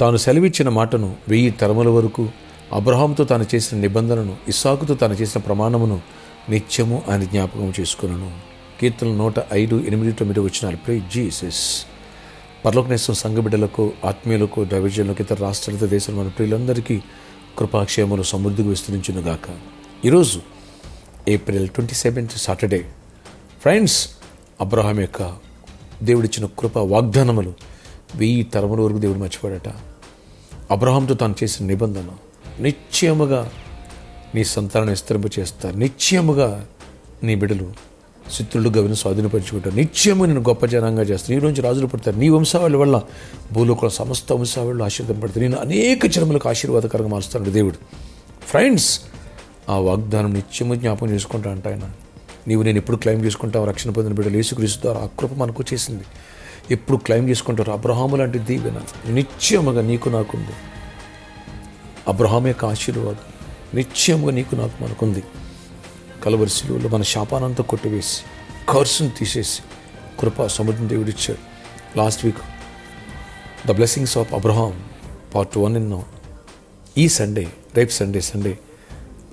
తాను సెలవిచ్చిన మాటను వెయ్యి తరముల వరకు అబ్రహాంతో తాను చేసిన నిబంధనను ఇస్సాకుతో తాను చేసిన ప్రమాణమును నిత్యము ఆయన జ్ఞాపకం చేసుకున్నాను కీర్తన నూట ఐదు ఎనిమిది తొమ్మిది వచ్చినారు ప్రే జీసస్. పర్లోకనేశ్వర సంఘ బిడ్డలకు ఆత్మీయులకు దైవజనులకు ఇతర రాష్ట్రాలతో దేశంలో మన ప్రియులందరికీ కృపాక్షేమలు సమృద్ధిగా విస్తరించునుగాక ఈరోజు April twenty seventh Saturday. Friends Abraham యొక్క దేవుడిచ్చిన కృప వాగ్దానములు వెయ్యి తరముల వరకు దేవుడు మర్చిపోడట అబ్రహాంతో తాను చేసిన నిబంధన నిశ్చయముగా నీ సంతానం విస్తరింప చేస్తారు నిశ్చయముగా నీ బిడ్డలు శత్రులు గవిని స్వాధీనపరుచుకుంటారు. నిత్యము నేను గొప్ప జనంగా చేస్తాను. ఈ నుంచి రాజులు పడతారు. నీ వంశావళి వల్ల భూలోకంలో సమస్త వంశావళిలో ఆశీర్వాదం పడతారు నేను అనేక జన్మలకు ఆశీర్వాదకరంగా మారుస్తాను దేవుడు. ఫ్రెండ్స్ ఆ వాగ్దానం నిత్యము జ్ఞాపకం చేసుకుంటా అంట ఆయన. నీవు నేను ఎప్పుడు క్లైమ్ చేసుకుంటావు రక్షణ పొందిన బిడ్డలు యేసుక్రీస్తు ద్వారా ఆ కృప మనకు చేసింది ఎప్పుడు క్లైమ్ చేసుకుంటారు? అబ్రహాము లాంటి దీవెన నిత్యముగా నీకు నాకుంది. అబ్రహాం యొక్క ఆశీర్వాదం నిత్యముగా నీకు నాకు మనకుంది. కలవరి శిలువలో మన శాపానంతా కొట్టివేసి కర్సును తీసేసి కృపా సముద్రం దేవుడిచ్చాడు. Last week the blessings of Abraham part one విన్నాం ఈ సండే రేపు సండే సండే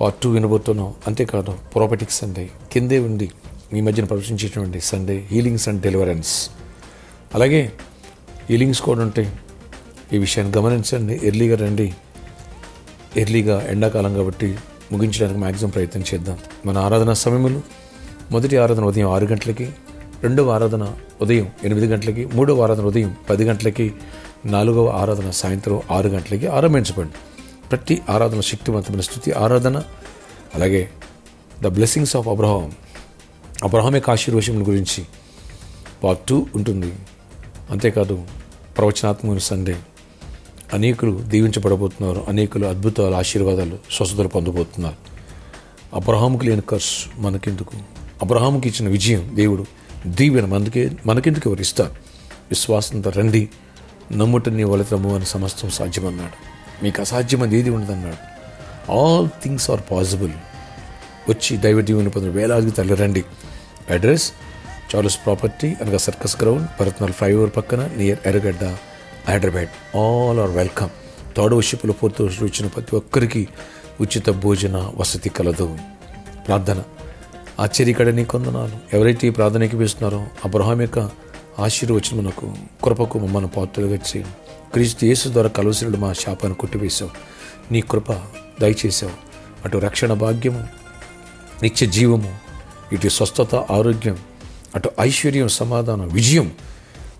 పార్ట్ టూ వినబోతున్నాం అంతేకాదు ప్రాపర్టిక్ సండే కిందే ఉంది. మీ మధ్యన ప్రవేశించేటువంటి సండే హీలింగ్స్ అండ్ డెలివరెన్స్ అలాగే ఈలింగ్స్ కూడా ఉంటాయి. ఈ విషయాన్ని గమనించండి. ఎర్లీగా రండి. ఎర్లీగా ఎండాకాలం కాబట్టి ముగించడానికి మ్యాక్సిమం ప్రయత్నం చేద్దాం. మన ఆరాధన సమయములు. మొదటి ఆరాధన ఉదయం ఆరు గంటలకి రెండవ ఆరాధన ఉదయం ఎనిమిది గంటలకి మూడవ ఆరాధన ఉదయం పది గంటలకి నాలుగవ ఆరాధన సాయంత్రం ఆరు గంటలకి ఆరంభించబడి ప్రతి ఆరాధన శక్తివంతమైన స్థుతి ఆరాధన. అలాగే the blessings of Abraham. Abraham యొక్క ఆశీర్వచనం గురించి పార్ట్ టూ ఉంటుంది. అంతేకాదు ప్రవచనాత్మక సండే అనేకులు దీవించబడబోతున్నారు. అనేకులు అద్భుతాలు ఆశీర్వాదాలు స్వస్థతలు పొందబోతున్నారు. అబ్రహాముకి లేని ఖర్చు మనకెందుకు? అబ్రహాముకి ఇచ్చిన విజయం దేవుడు దీవెన మనకే మనకెందుకు ఎవరు ఇస్తారు? విశ్వాసంతో రండి. నమ్ముటని వలతము అని సమస్తం సాధ్యమన్నాడు. మీకు అసాధ్యమంది ఏది ఉండదన్నాడు. ఆల్ థింగ్స్ ఆర్ పాసిబుల్ వచ్చి దైవ దీవెన పొందిన వేలాది తల్లి రండి. అడ్రస్ చార్లెస్ ప్రాపర్టీ అనగా సర్కస్ గ్రౌండ్ భరత్నాల్ ఫ్లైఓవర్ పక్కన near Erragadda Hyderabad all are welcome third వర్షిప్లో పూర్తి వచ్చిన ప్రతి ఒక్కరికి ఉచిత భోజన వసతి కలదు. ప్రార్థన. ఆశ్చర్యకడ నీ కొందనాలు. ఎవరైతే ఈ ప్రార్థనకి వేస్తున్నారో అబ్రహాం యొక్క ఆశీర్వచనం మనకు కృపకు మమ్మల్ని పాత్రలుగా చేయండి క్రీస్తు యేసు ద్వారా కలవసిరుడు మా శాపాన్ని కొట్టివేశావు. నీ కృప దయచేసావు అటు రక్షణ భాగ్యము నిత్య జీవము ఇటు స్వస్థత ఆరోగ్యం అటు ఐశ్వర్యం సమాధానం విజయం.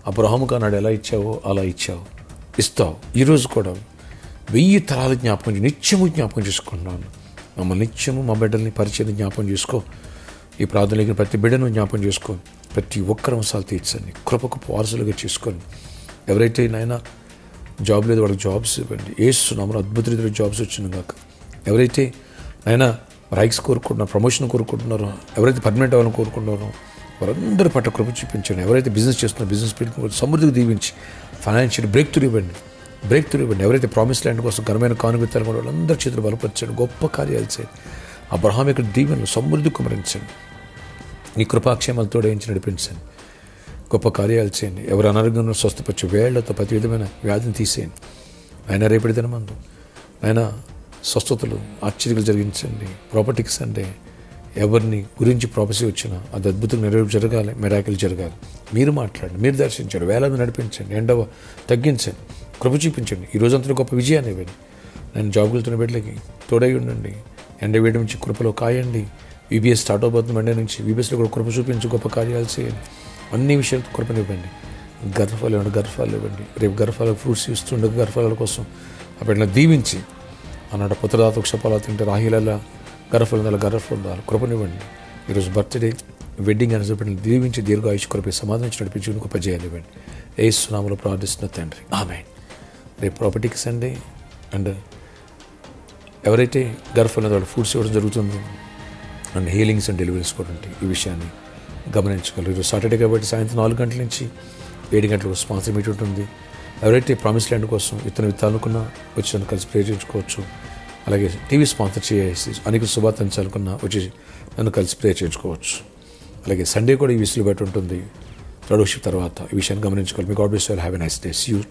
అబ్రహాముకు నాడు ఎలా ఇచ్చావో అలా ఇచ్చావు. ఇస్తావు. ఈరోజు కూడా వెయ్యి తరాల జ్ఞాపకం నిత్యము జ్ఞాపకం చేసుకుంటున్నాను. మమ్మల్ని నిత్యము మా బిడ్డల్ని పరిచయం జ్ఞాపకం చేసుకో. ఈ ప్రార్థనకి ప్రతి బిడ్డను జ్ఞాపకం చేసుకో. ప్రతి ఒక్కరి అంశాలు తీర్చండి. కృపకు వారసులుగా చేసుకొని ఎవరైతే నాయన జాబ్ లేదు వాళ్ళకి జాబ్స్ ఇవ్వండి. ఏస్తున్నాము అద్భుత రీతిలో జాబ్స్ వచ్చిన కాక ఎవరైతే నాయన రైక్స్ కోరుకుంటున్నారు ప్రమోషన్ కోరుకుంటున్నారో ఎవరైతే పర్మనెంట్ అవ్వాలని కోరుకుంటున్నారో వారందరి పట్ల కృప చూపించండి. ఎవరైతే బిజినెస్ చేస్తున్నారో బిజినెస్ పెట్టుకుని సమృద్ధికి దీవించి ఫైనాన్షియల్ బ్రేక్ త్రూ ఇవ్వండి. బ్రేక్ త్రూ ఇవ్వండి. ఎవరైతే ప్రామిస్ ల్యాండ్ కోసం ఘనమైన కానుగతాలు కూడా వాళ్ళందరి చేతులు బలపరచండి. గొప్ప కార్యాలు చేయండి. ఆ యొక్క దీవెనలు సమృద్ధి కుమరించండి. నీ కృపాక్షేమాలు తోడేయించి నడిపించండి. గొప్ప కార్యాలు చేయండి. ఎవరు అనారోగ్యంలో స్వస్థపచ్చు వేళ్ళతో ప్రతి విధమైన వ్యాధిని తీసేయండి. ఆయన రేపటి దినమందు ఆయన స్వస్థతలు ఆశ్చర్యలు జరిగించండి. Properties Sunday. ఎవరిని గురించి ప్రాపసీ వచ్చినా అది అద్భుతంగా నెరవేర్పు జరగాలి మెరాకిల్ జరగాలి. మీరు మాట్లాడండి మీరు దర్శించండి వేలాది నడిపించండి ఎండవ తగ్గించండి కృప చూపించండి. ఈ రోజంతా గొప్ప విజయాన్ని ఇవ్వండి. నేను జాబ్ బిడ్డలకి తోడై ఉండండి ఎండ వేయడం నుంచి కృపలో కాయండి విబిఎస్ స్టార్ట్ అవబోతుంది మండే నుంచి. విబిఎస్లో కూడా కృప చూపించి గొప్ప కార్యాలు చేయండి. అన్ని విషయాలు కృపనివ్వండి గర్భాలు ఇవ్వండి గర్భాలు ఇవ్వండి. రేపు గర్భాలకు ఫ్రూట్స్ ఇస్తుండగా గర్భాల కోసం ఆ బిడ్డను దీవించి అన్నాడు పుత్రదాత వృక్షఫలాలు తింటే రాహిలలా గర్భఫలం ఉండాలి కృపనివ్వండి. ఈరోజు బర్త్డే వెడ్డింగ్ అని చెప్పిన దీవించి దీర్ఘ ఆయుష్ కృప సమాధానం నడిపించి గొప్ప చేయాలివ్వండి. ఏ సునామలో ప్రార్థిస్తున్న తండ్రి. ఆమె రేపు ప్రాపర్టీకి సండే అండ్ ఎవరైతే గర్భఫలం వాళ్ళు ఫుడ్స్ ఇవ్వడం జరుగుతుందో అండ్ హీలింగ్స్ అండ్ డెలివరీస్ కూడా ఉంటాయి. ఈ విషయాన్ని గమనించగలరు. ఈరోజు సాటర్డే కాబట్టి సాయంత్రం నాలుగు గంటల నుంచి ఏడు గంటలకు స్పాన్సర్ మీట్ ఉంటుంది. ఎవరైతే ప్రామిస్ ల్యాండ్ కోసం ఇతను విత్తాలనుకున్నా వచ్చి కలిసి ప్రేరించుకోవచ్చు అలాగే టీవీ స్పాన్సర్ చేసి అనేక శుభాకాంక్షాలనుకున్నా వచ్చి నన్ను కలిసి ప్రే చేయించుకోవచ్చు. అలాగే సండే కూడా ఈ విసులు ఉంటుంది. థర్డ్ తర్వాత ఈ విషయాన్ని గమనించుకోవాలి. మీ God bless have a nice days you